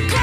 got